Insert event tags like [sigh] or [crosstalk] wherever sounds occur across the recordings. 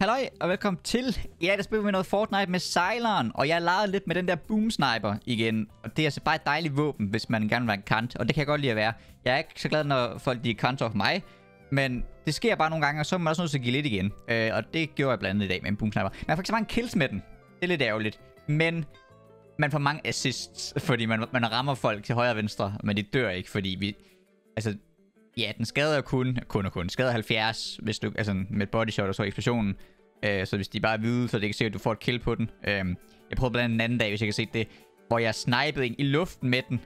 Halløj, og velkommen til. Ja, der spiller vi noget Fortnite med sejleren, og jeg legede lidt med den der boom sniper igen. Og det er altså bare et dejligt våben, hvis man gerne vil være en kant, og det kan jeg godt lide at være. Jeg er ikke så glad, når folk de er kant of mig, men det sker bare nogle gange, og så er man også nødt til at give lidt igen. Øh, og det gjorde jeg blandt andet i dag med en boom sniper. Man får ikke så mange kills med den. Det er lidt ærgerligt. Men man får mange assists, fordi man, man rammer folk til højre og venstre, men de dør ikke, fordi vi... Altså, Ja, den skader kun, kun og kun, skader 70, hvis du, altså med et body shot og så eksplosionen. Øh, så hvis de bare er hvide, så det ikke sikkert, at du får et kill på den. Øh, jeg prøvede blandt andet en anden dag, hvis jeg kan se det, hvor jeg snipede en i luften med den.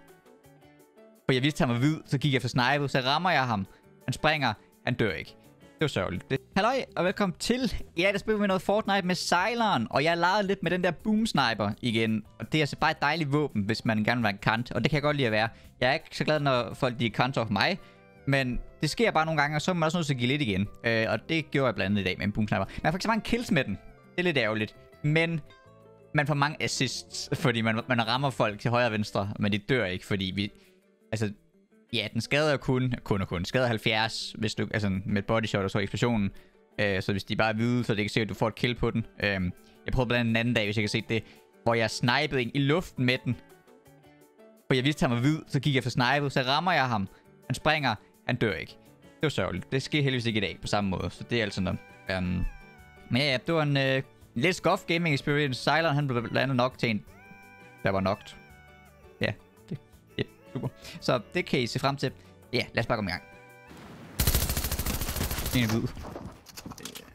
For jeg vidste, at han var hvid, så gik jeg efter snipet, så rammer jeg ham. Han springer, han dør ikke. Det var sørgeligt. Det... Halløj, og velkommen til. Ja, der spiller vi noget Fortnite med sejleren, og jeg legede lidt med den der boom sniper igen. Og det er altså bare et dejligt våben, hvis man gerne vil være en kant, og det kan jeg godt lide at være. Jeg er ikke så glad, når folk de er kant of mig, men det sker bare nogle gange, og så er man også nødt til at give lidt igen. Øh, og det gjorde jeg blandt andet i dag med en boomsniper. Man får ikke så mange kills med den. Det er lidt ærgerligt. Men man får mange assists, fordi man, man rammer folk til højre og venstre, men de dør ikke, fordi vi... Altså, ja, den skader kun, kun og kun, skader 70, hvis du, altså med body shot og så eksplosionen. Øh, så hvis de bare er hvide, så det ikke sikkert, at du får et kill på den. Øh, jeg prøvede blandt andet en anden dag, hvis jeg kan se det, hvor jeg snipede en i luften med den. For jeg vidste, at han var hvid, så gik jeg efter snipet, så rammer jeg ham. Han springer, han dør ikke. Det var sørgeligt. Det sker heldigvis ikke i dag på samme måde, så det er altså noget. Um, men ja, det var en uh, lidt skuff gaming experience. Sejleren, han blev landet nok til en, der var nok. Ja, det, ja, super. Så det kan I se frem til. Ja, lad os bare komme i gang. En er hvid.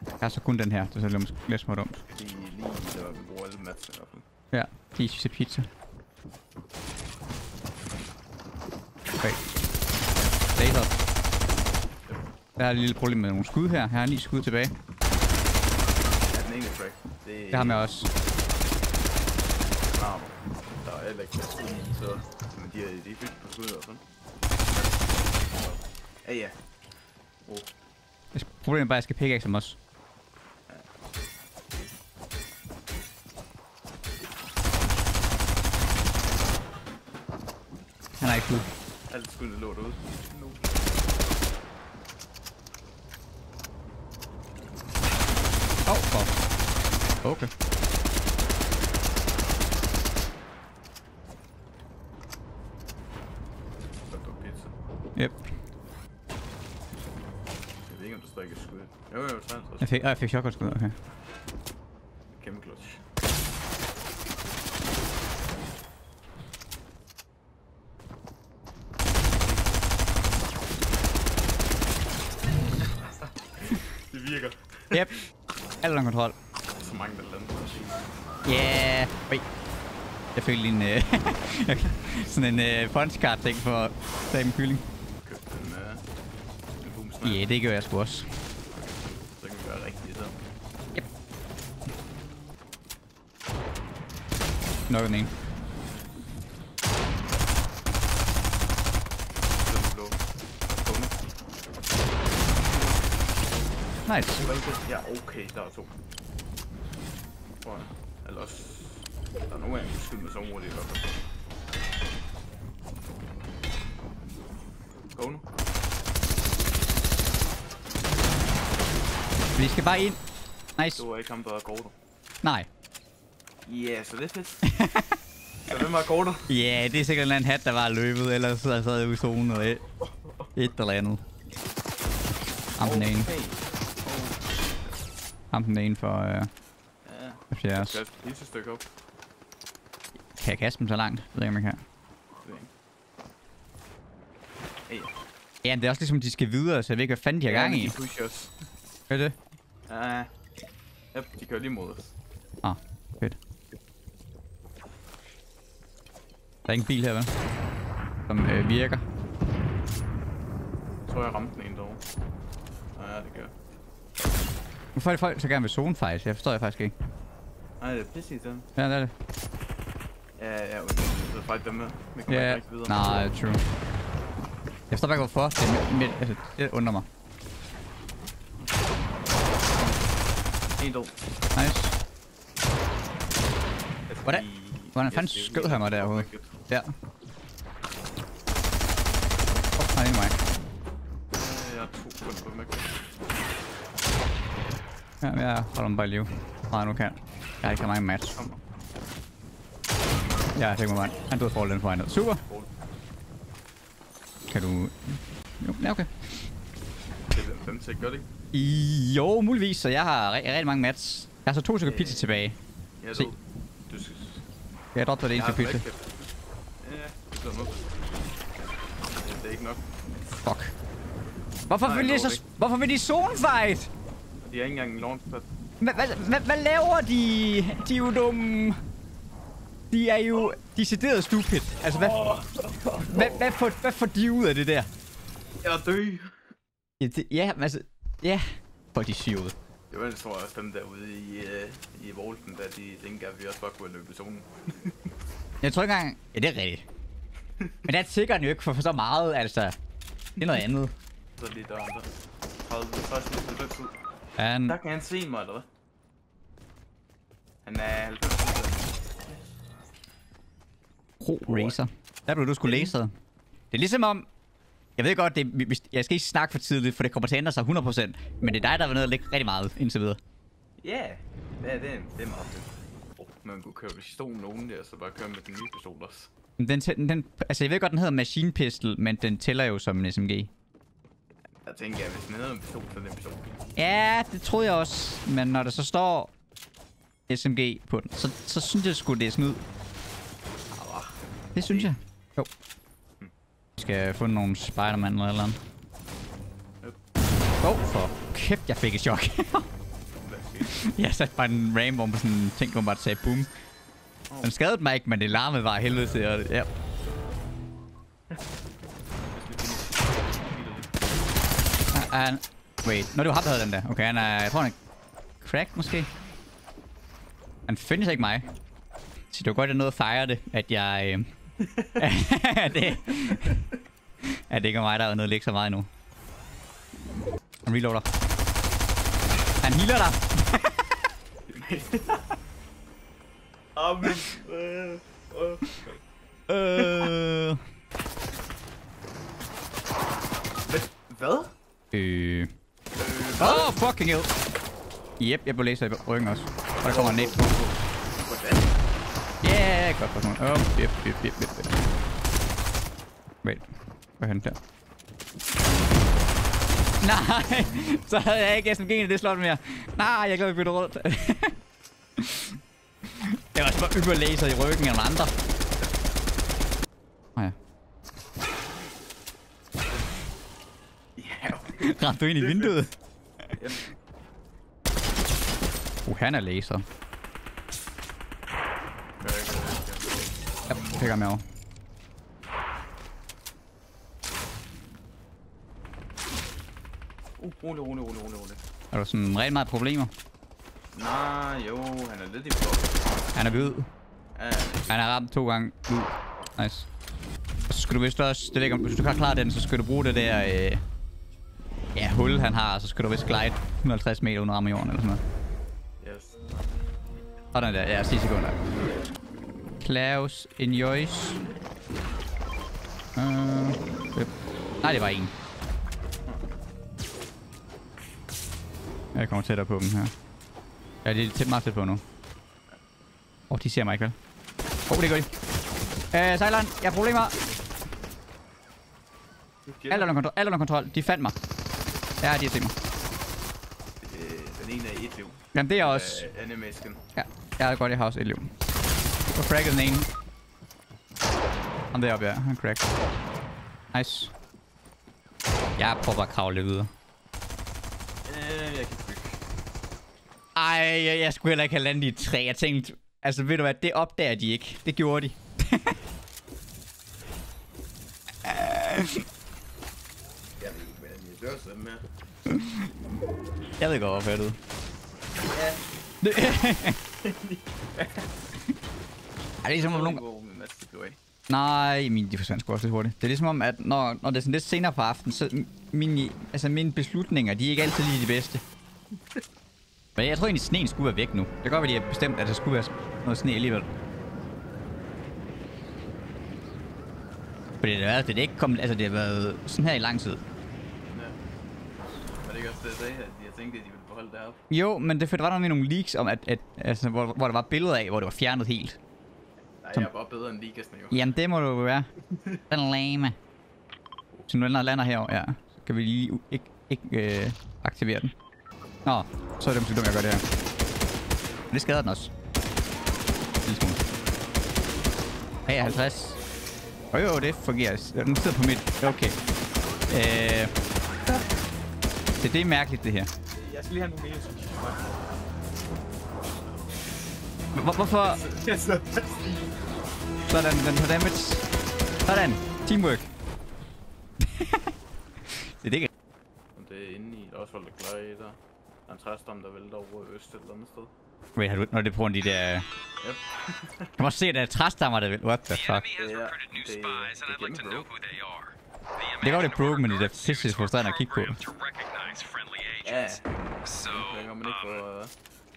Jeg har så kun den her, det er så lidt, lidt små dumt. Lige der. Ja, de er pizza. Okay. Laser. Der er et lille problem med nogle skud her. Her er ni skud tilbage. Ja, den ene track. Det, Det har jeg også. Klar, der er heller ikke skud i, så... Men de er, de er fyldt på skud hvert fald. Ja, ja. Oh, Problemet er bare, at jeg skal pickaxe ham også. Han er ikke skud. alt skuddet lå derude. Nu. Åh, oh. Okay. Yep. Jeg ved ikke, om der stadig er skud. Jo, jo, 53. Jeg fik, oh, jeg fik shotgun skud, okay. Kæmpe clutch. det virker. Yep. Er så mange, der lander. Ja. Yeah. Oj. Jeg følte lige en, øh, [laughs] sådan en øh, punchcard ting for Sam Kylling. Købte en, uh, en boom Ja, yeah, det gør jeg sgu også. Så kan vi gøre rigtigt så. Nok den ene. Så er den blå. Bunde. Nice. Ja, okay, der er to. Tror jeg. Eller også... Der er nogen af dem, der skyder med så hurtigt i hvert fald. Go nu. Vi skal bare ind. Nice. Det var ikke ham, der er Gordo. Nej. Ja, yeah, så det er fedt. [laughs] så hvem var Gordo? Ja, yeah, det er sikkert en eller anden hat, der var løbet, eller så havde jeg ude i zonen og et, et eller andet. Ene. Okay. Ham den ene for øh, Ja, 70. skal jeg lige et stykke op? Kan jeg kaste dem så langt? Jeg ved ikke, om jeg kan. Hey, Ja, men det er også ligesom, de skal videre, så jeg ved ikke, hvad fanden de har gang i. De pusher os. Gør det? Ja, ja, de kører lige mod os. Ah, fedt. Der er ingen bil her, vel? Som øh, virker. Jeg tror, jeg ramte den ene derovre. Ja, det gør jeg. Hvorfor er det folk så gerne vil zone fight? Jeg forstår jeg faktisk ikke. Nej, det er præcis den. Ja, det er det. Ja, ja. Så fight dem med. Vi kommer Ja, ikke videre. nej, true. Jeg forstår bare ikke, hvorfor. Det, er med, med, altså, det undrer mig. En død. Nice. Hvordan- hvordan fanden skød han mig derude? Ja. Åh, oh, nej, det er mig. Jeg har to kun på mig. Ja, jeg holder mig bare i live. Nej, nu kan. Jeg har ikke så mange match. Ja, jeg tænker mig, mand. Han døde for den for ned. Super. Kan du... Jo, ja, okay. Det er den til, gør det ikke? Jo, muligvis, så jeg har rigtig, mange mats. Jeg har så to stykker pizza Øh. tilbage. Se. ved. Du skal... Jeg droppede det Jeg ene har stykke pizza. ikke- Ja, det er ikke nok. Fuck. Hvorfor Nej, vil de så... ikke. Hvorfor vil de zonefight? De har ikke engang en launchpad. Hvad, hvad, laver de? De er jo dumme. De er jo decideret stupid. Altså, hvad, hvad, hvad, får, hvad får de ud af det der? Jeg er dø. Ja, det, ja altså... Ja. For de syge ud. Det var en stor dem derude i, uh, i Volten, da de tænkte, at vi også bare kunne løbet i zonen. [laughs] Jeg tror ikke engang... Ja, det er rigtigt. Men der sikrer den jo ikke for, for så meget, altså. Det er noget andet. Så lige der andre. 30, 60, 90 ud. Han... Der kan han se mig, eller hvad? Han er 90 ud. Pro Racer. Der blev du sgu læser. Det er ligesom om... Jeg ved godt, det, er- hvis, jeg skal ikke snakke for tidligt, for det kommer til at ændre sig 100%. Men det er dig, der har været nede og lægge rigtig meget indtil videre. Ja, yeah. det, er, det, er, det er meget fedt. Oh, man kunne køre pistolen nogen der, så bare køre med den nye pistol også. Men Den, den, altså, jeg ved godt, den hedder Machine Pistol, men den tæller jo som en SMG. Jeg tænker, at hvis den hedder en pistol, så er det en pistol. Ja, det troede jeg også. Men når der så står SMG på den, så, så synes jeg sgu, det er snyd. Ah, Det synes jeg. Jo. Vi skal få nogle Spider-Man eller eller andet. Åh, oh, for kæft, jeg fik et chok. jeg satte bare en ram, hvor man sådan tænkte, hvor man bare sagde boom. Den skadede mig ikke, men det larmede bare helvede til. Og, ja. Ah, Han, wait, nå det var ham, der havde den der. Okay, han er, jeg tror han er crack måske. Han findes ikke mig. Så det var godt, at jeg nåede at fejre det, at jeg... Øh, [laughs] at, det, at det ikke er mig, der er og ligge så meget endnu. Han reloader. Han healer dig. [laughs] Øh, øh. Øh... Hvad? Øh... Åh, oh, fucking hell. Yep, jeg blev læst i ryggen også. Og der kommer en net. Ja, yeah, godt spørgsmål. Åh, oh, yep, yep, yep, yep, yep. Wait. Hvad er han der? Nej, [laughs] så havde jeg ikke SMG'en i det slot mere. Nej, jeg glemte at bytte rundt. [laughs] det var bare ypper laser i ryggen af nogle andre. Åh oh, ja. Ja, okay. [laughs] Ramte du ind i vinduet? Yep. Uh, han er laser. Jeg. Ja, pikker med over. Uh, rolig, rolig, rolig, rolig, rolig. Er der sådan rigtig meget problemer? Nej, jo, han er lidt i blok. Han er hvid. Ja, Han er ramt to gange. Nice. Så skal du vist også, det ikke, hvis du kan klare den, så skal du bruge det der, øh, ja, hul han har, så skal du vist glide 150 meter under ramme jorden eller sådan noget. yes. Sådan der, ja, 10 sekunder. Klaus enjoys. Uh, yep. Nej, det var en. Jeg kommer tættere på dem her. Ja, det er tæt meget tæt på nu. Åh, oh, de ser mig ikke, vel? Åh, oh, det gør de. Øh, Sejland, jeg har problemer. Alt er under kontrol. Alt er under kontrol. De fandt mig. Ja, de set mig. Øh, den ene er et liv. Jamen, det er også... Øh, animasken. Ja, jeg er godt, jeg har også et liv. Og cracket den ene. Ham deroppe, ja. Han cracked. Nice. Jeg prøver bare at kravle videre. Øh, jeg kan bygge. Ej, jeg, jeg skulle heller ikke have landet i et træ. Jeg tænkte, altså ved du hvad, det opdager de ikke. Det gjorde de. [laughs] Jeg ved ikke, hvordan jeg dør sådan her. Jeg ved godt, hvorfor jeg er død. Ja. [laughs] Det- er det ligesom om nogen... Nej, min, de forsvandt sgu også lidt hurtigt. Det er ligesom om, at når, når det er sådan lidt senere på aftenen, så min, mine, altså mine beslutninger, de er ikke altid lige de bedste. Men jeg tror egentlig, sneen skulle være væk nu. Det kan godt være, de har bestemt, at der skulle være noget sne alligevel. Fordi det er, det er ikke kommet, altså det har været sådan her i lang tid. Ja. Men det ikke også det, jeg tænkte, at de ville beholde det heroppe? Jo, men det var der nogle leaks om, at, at altså, hvor, hvor der var billeder af, hvor det var fjernet helt. Nej, Som- jeg er bare bedre end Ligasne jo. Jamen, det må du jo være. [laughs] Den lame. Så nu lander lander herovre, ja. Så kan vi lige ikke, ikke øh, aktivere den. Nå, så er det måske dumt, jeg gør det her. Men det skader den også. Lille smule. Hey, 50. Og jo, det fungerer. Den sidder på mit. Okay. Øh, det, det er mærkeligt, det her. Jeg skal lige have nogle mere, hvorfor... Sådan, den tager damage. Sådan. Teamwork. [laughs] det er det ikke. Det er inde i, der er også folk, der klarer i der. Der er en træstam, der vælter over øst eller andet sted. Wait, har du, når det er på grund af de der... Yep. Du må se, at der er træstammer, der vil... What the fuck? Yeah, recruited new they- spies, and they I'd like to. Det går det broke, men det er pisse frustrerende at kigge på. to Ja, agents. So, um,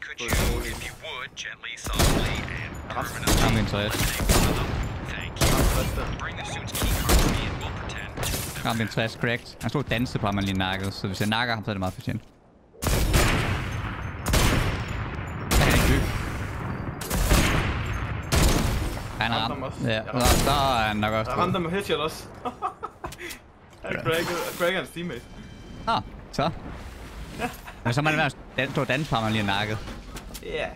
could you, if you would, gently, softly, and permanently of them? Thank you. Bring the suit's key card to me, and we'll pretend. Ramt en 60, correct. Han stod og dansede på ham, han lige nakket, så hvis jeg nakker ham, så er det meget fortjent. Han ikke bygge. Han er Ramte. Ja, Jeg der, er han nok også. Der ramte ham med headshot også. [laughs] Han cracker, cracker hans teammate. Nå, så. Men så må det være, danse på ham, han lige er nakket. Ja. Yeah.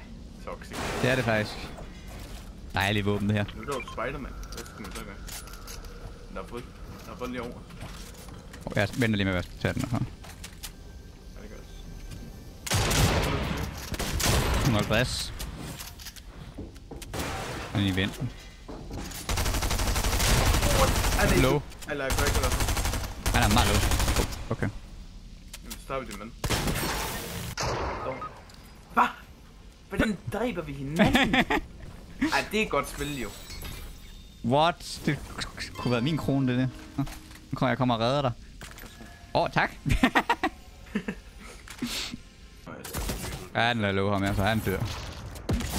Toxic. Det er det faktisk. Dejligt våben, det her. Nu er det jo Spider-Man. Hvad skal man så gøre? Der er fået, der er fået lige over. Oh, jeg venter lige med at tage den her. Ja, det gør det. 150. Han er i venten. Er Low. Eller cracker der. Han er meget low. Oh, okay. Så tager vi det med. Hvad? Hvordan dræber vi hinanden? [laughs] Ej, det er godt spil jo. What? Det kunne være min krone, det der. Nu kommer jeg kommer og redder dig. Åh, oh, tak. [laughs] ja, han er low ham, altså. Han dør.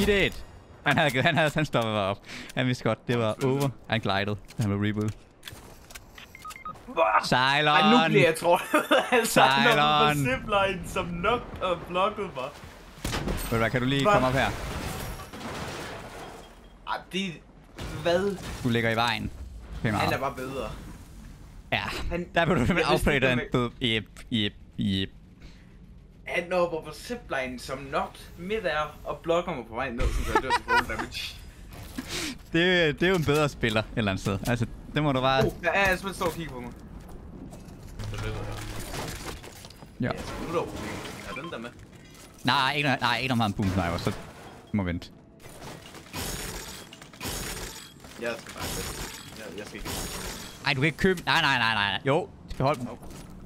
I det. Han havde, han havde, han stoppet mig op. Han vidste godt, det var over. Han glidede. Han var reboot. Cylon! Ej, nu bliver jeg tror. [laughs] altså, når Cylon. på zipline som nok og blokket mig. Ved du hvad, kan du lige Hvad? komme op her? Ej, det... Hvad? Du ligger i vejen. Pænt Han er bare bedre. Ja, Han, der vil du simpelthen ikke, den. om bød. Jep, jep, jep. Han hopper på zipline som nok midt af og blokker mig på vej ned, så jeg dør til damage. [laughs] Det, det er jo en bedre spiller et eller andet sted. Altså, det må du bare... Oh, der er Aspen står og kigger på mig. Så det ved jeg. Ja. Ja, så nu er der. Er den der med? Nej, ikke, nej, ikke har en boom sniper, så må vente. Jeg skal bare jeg, jeg skal ikke. Ej, du kan ikke købe... Nej, nej, nej, nej. nej. Jo, behold dem.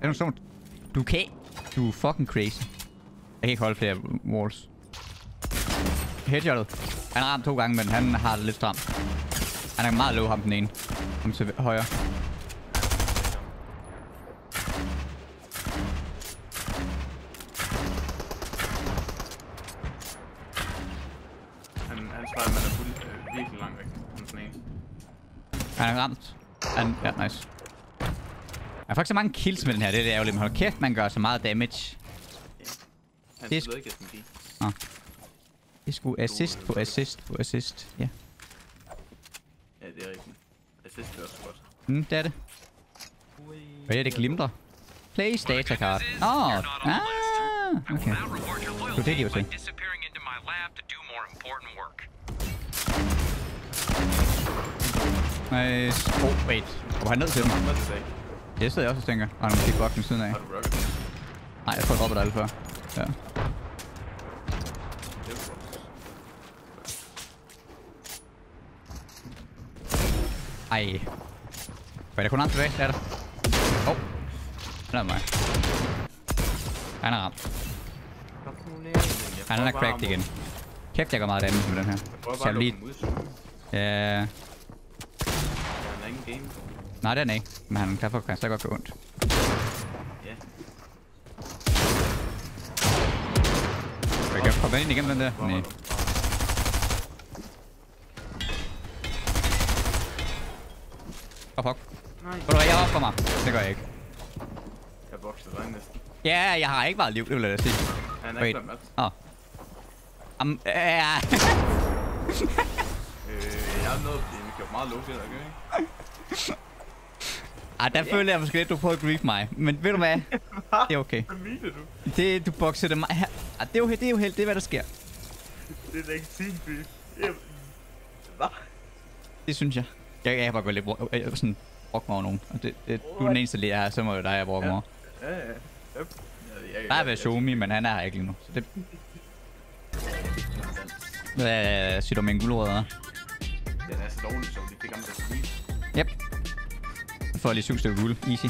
Er du sådan... Du kan... Du er fucking crazy. Jeg kan ikke holde flere walls. Headshottet. Han har ramt to gange, men han har det lidt stramt. Han er meget low, ham den ene. Ham til højre. Han, han svarer, man er fuld, øh, virkelig langt væk. Han er sådan. Han er ramt. Han, ja, nice. Jeg har faktisk så mange kills med den her, det er det ærgerligt. Men hold kæft, man gør så meget damage. Han Det er ikke SMG. Det skulle assist på assist på assist. Ja. Er. Assist er også godt. Mm, det er det. Hvad er det glimter? Place data card. Åh, oh, ah, okay. Your Så det er de by til. disappearing into my lab to do more important work. Nice. Oh, wait. Hvor han ned til dem? Er det? Det sidder jeg også og tænker. Og han måske fuck ved siden af. Nej, jeg tror, jeg droppede det alle før. Ja. Det er godt. Ej. Hvad er der kun ham tilbage? Det er. Åh. Oh. Er mig. Han er ramt. Han er cracked igen. Kæft, jeg går meget damage med den her. Jeg prøver Så jeg lige... ingen game. Nej, det er han ikke. Men han kan så godt gå ondt. Ja. Jeg kan komme ind igennem den der. Nej. Åh, fuck. Nej. Ved du hvad, jeg er op for mig. Det gør jeg ikke. Jeg voksede dig næsten. Ja, jeg har ikke meget liv, det vil jeg sige. Han er Wait. ikke blevet Åh. Um, ja. Øh, [laughs] jeg har noget, vi gjort meget lukket, ikke? Ej, der føler jeg måske lidt, du prøver at grief mig. Men ved du hvad? Det er okay. Hvad mener du? Det, du boxede mig her. Ej, det er jo det er jo helt, det er hvad der sker. Det er da ikke sin by. Hvad? Det synes jeg. Jeg, jeg kan bare gå lidt bro- øh, sådan brokke mig over nogen. Og det, det, du er den eneste lærer her, så må jo dig, jeg brokke mig over. Ja, ja. Yep. Jeg, jeg, Der er Vesomi, men han er her ikke lige nu. Så det... Hvad siger du med en guldrødder? Den er så dårlig, som de fik ham til. Yep. Jeg får lige syv stykker guld. Easy.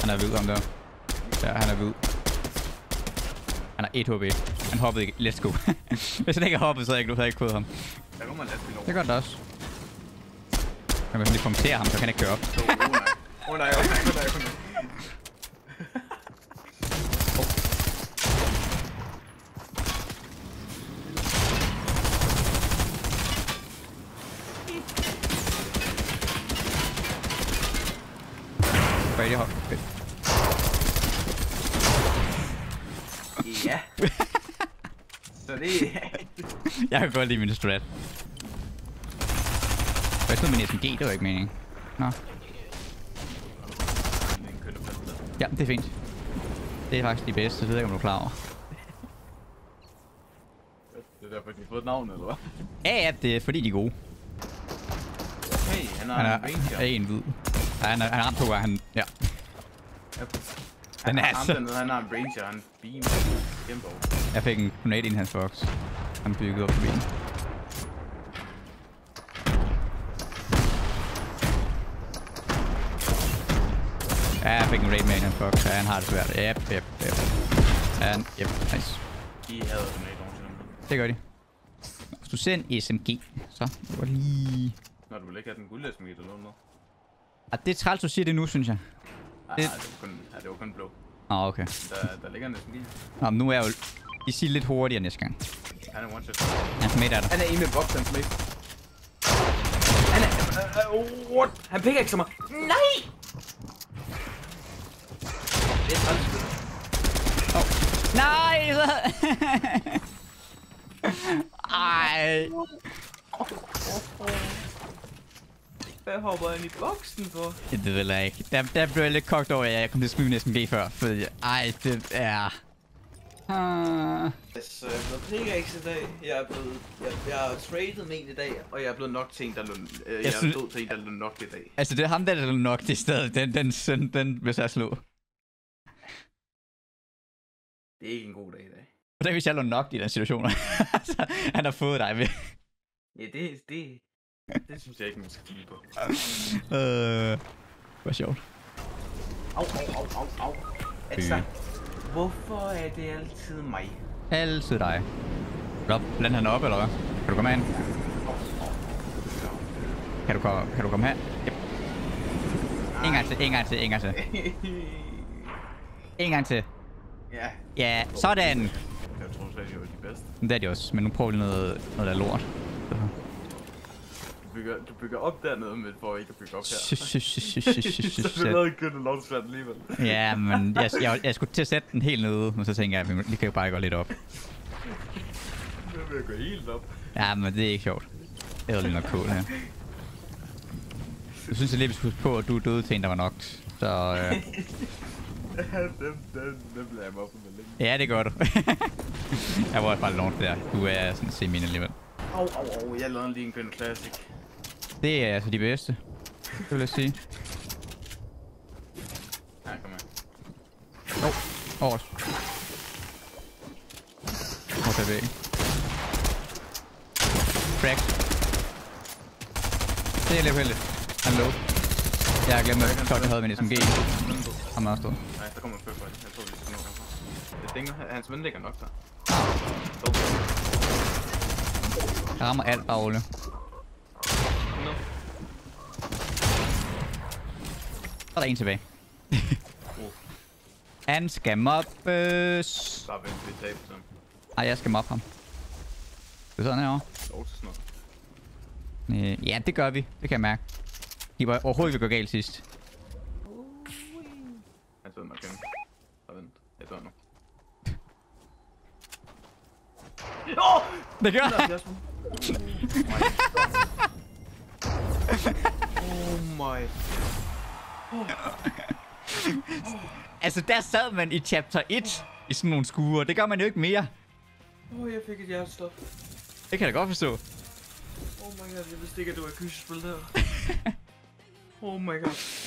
Han er hvid, ham der. Ja, han er hvid. Han har 1 HP. Han hoppede ikke. Let's go. [laughs] Hvis han ikke har hoppet, så havde jeg ikke, havde jeg ikke fået ham. Der kommer en lastbil over. Det gør det også. Man kan lige punktere ham, så kan han ikke køre op. Åh nej. Åh nej, åh nej, åh nej, åh nej. Brady hop. Fedt. Ja. Så det [laughs] Jeg kan godt lide min strat. Hvad stod min SMG? Det var ikke meningen. Nå. Ja, det er fint. Det er faktisk de bedste, det ved jeg ikke, om du er klar over. Det er derfor, de har fået et navn, eller hvad? Ja, ja, det er fordi, de er gode. Hey, han har Han er, en er en hvid. Ja, han er, han er ramt to gange. Han, ja. Yep. Han er har ham så- dernede, han har en ranger, han beam. Kæmpe. Jeg fik en grenade i hans box. Han byggede op forbi den. Ja, jeg fik en raid med box, så han har det svært. Yep, yep, yep. Han, yep, nice. De havde et oventil dem. Det gør de. Hvis du ser en SMG, så var lige... Når du vil ikke have den guldlæsmæg eller noget. Ah, det er træls, du siger det nu, synes jeg. Nej, Det- det... det var kun, ja, det var kun blå. Ah, okay. Der, der ligger en SMG. Nå, men nu er jeg jo... I siger lidt hurtigere næste gang. Han er one shot. Han af dig. Han er en med box, han smidt. Han er... Uh, uh, what? Han pikker ikke så meget. Nej! Det er træls. Nej! så- Ej. Hvad hopper han i boksen for? Det ved jeg ikke. Der, der blev jeg lidt kogt over, at jeg kom til at smide en SMG før. Fordi, ej, det er... Ah. Altså, jeg er blevet pickaxe i dag. Jeg er blevet... Jeg, jeg har traded med en i dag, og jeg er blevet nok til en, der lå... Øh, jeg, jeg synes- er død til en, der lå nok i dag. Altså, det er ham, der er nok det sted. Den, den, den, den hvis jeg slå. Det er ikke en god dag i dag. Hvordan hvis jeg lå nok i den situation? [laughs] altså, han har fået dig ved. Ja, det, det, det synes jeg ikke, man skal kigge på. Øh, hvor sjovt. Au, au, au, au, au. Altså, hvorfor er det altid mig? Altid dig. Rob, land han op, eller hvad? Kan du komme herind? Kan du, komme, kan du komme her? Yep. En gang til, en gang til, en gang til. [laughs] En gang til. Ja, Ja, sådan. jeg tror slet, jeg var de bedste. Det er de også, men nu prøver vi noget, noget der lort. Du bygger, du bygger op dernede, men for ikke at bygge op her. Så det er noget kønt og lovsvært alligevel. Ja, men jeg, jeg, jeg skulle til at sætte den helt nede, men så tænker jeg, at vi kan jo bare gå lidt op. Nu vil jeg gå helt op. Ja, men det er ikke sjovt. Det er lige nok cool her. Jeg synes jeg lige, vi skulle på, at du døde til en, der var nok. Så øh, [laughs] Ja, dem, dem, dem bliver jeg mobbet med længe. ja, det gør du. [laughs] jeg var bare lånt der. Du er sådan semi alligevel. Au, au, au, jeg lavede lige en køn classic. Det er altså de bedste. Det vil jeg sige. Ja, kom her. Åh, oh, Hvor er væk? Crack. Det er lidt heldigt. Han lå. Jeg har glemt, at Todd havde min SMG. Ham er også stået. Der kommer en førføj. Jeg tror, vi skal nå herfra. Det dinger, hans ven ligger nok der. Jeg rammer alt bare Ole. Nå. Så er der en tilbage. [laughs] Han skal mobbes. Bare vent, vi taber dem. Ej, jeg skal mobbe ham. Det er sådan herovre. Lov til sådan noget. Øh, ja, det gør vi. Det kan jeg mærke. De var overhovedet ikke gå galt sidst them again. Haven't. I don't know. oh! They got no, oh my. Oh god. [laughs] altså, der sad man i chapter 1 i sådan nogle skure. Det gør man jo ikke mere. Åh, oh, jeg fik et hjertestop. Det kan jeg godt forstå. Oh my god, jeg vidste ikke, at det var et kyssespil der. [laughs] oh my god.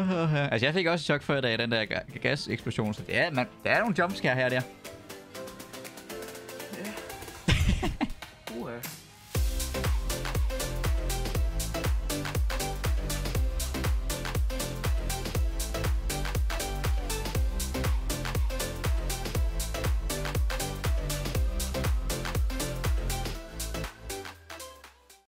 Uh, [laughs] altså, jeg fik også et chok for i dag, den der gaseksplosion. Så det er, man, der er nogle jumpscare her og der.